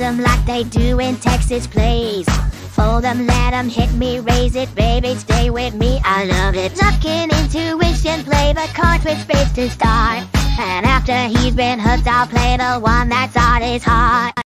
Fold 'em like they do in Texas plays. Fold 'em, let 'em hit me, raise it, baby, stay with me, I love it. Looking intuition, play the cards with space to start. And after he's been hooked, I'll play the one that's on his heart.